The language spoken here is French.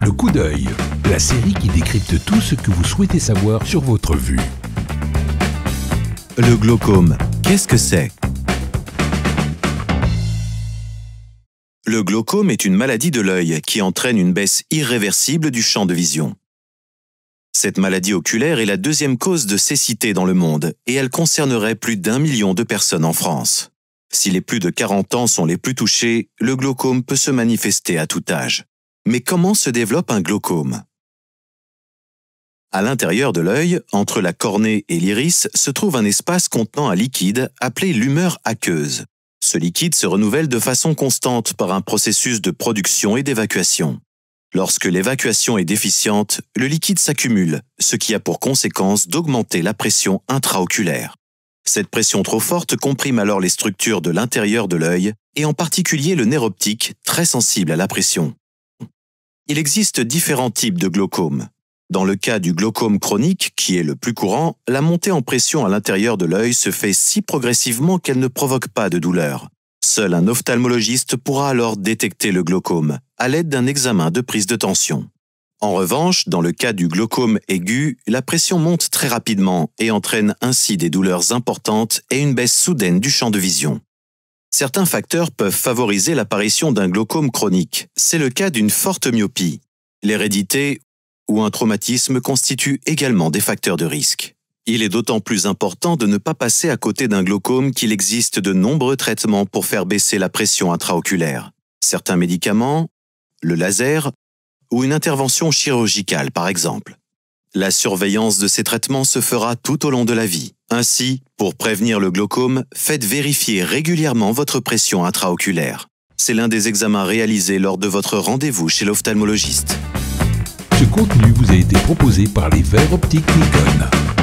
Le coup d'œil, la série qui décrypte tout ce que vous souhaitez savoir sur votre vue. Le glaucome, qu'est-ce que c'est? Le glaucome est une maladie de l'œil qui entraîne une baisse irréversible du champ de vision. Cette maladie oculaire est la deuxième cause de cécité dans le monde et elle concernerait plus d'un million de personnes en France. Si les plus de 40 ans sont les plus touchés, le glaucome peut se manifester à tout âge. Mais comment se développe un glaucome? À l'intérieur de l'œil, entre la cornée et l'iris, se trouve un espace contenant un liquide appelé l'humeur aqueuse. Ce liquide se renouvelle de façon constante par un processus de production et d'évacuation. Lorsque l'évacuation est déficiente, le liquide s'accumule, ce qui a pour conséquence d'augmenter la pression intraoculaire. Cette pression trop forte comprime alors les structures de l'intérieur de l'œil, et en particulier le nerf optique, très sensible à la pression. Il existe différents types de glaucome. Dans le cas du glaucome chronique, qui est le plus courant, la montée en pression à l'intérieur de l'œil se fait si progressivement qu'elle ne provoque pas de douleur. Seul un ophtalmologiste pourra alors détecter le glaucome à l'aide d'un examen de prise de tension. En revanche, dans le cas du glaucome aigu, la pression monte très rapidement et entraîne ainsi des douleurs importantes et une baisse soudaine du champ de vision. Certains facteurs peuvent favoriser l'apparition d'un glaucome chronique. C'est le cas d'une forte myopie. L'hérédité ou un traumatisme constituent également des facteurs de risque. Il est d'autant plus important de ne pas passer à côté d'un glaucome qu'il existe de nombreux traitements pour faire baisser la pression intraoculaire. Certains médicaments, le laser ou une intervention chirurgicale par exemple. La surveillance de ces traitements se fera tout au long de la vie. Ainsi, pour prévenir le glaucome, faites vérifier régulièrement votre pression intraoculaire. C'est l'un des examens réalisés lors de votre rendez-vous chez l'ophtalmologiste. Ce contenu vous a été proposé par les verres optiques Nikon.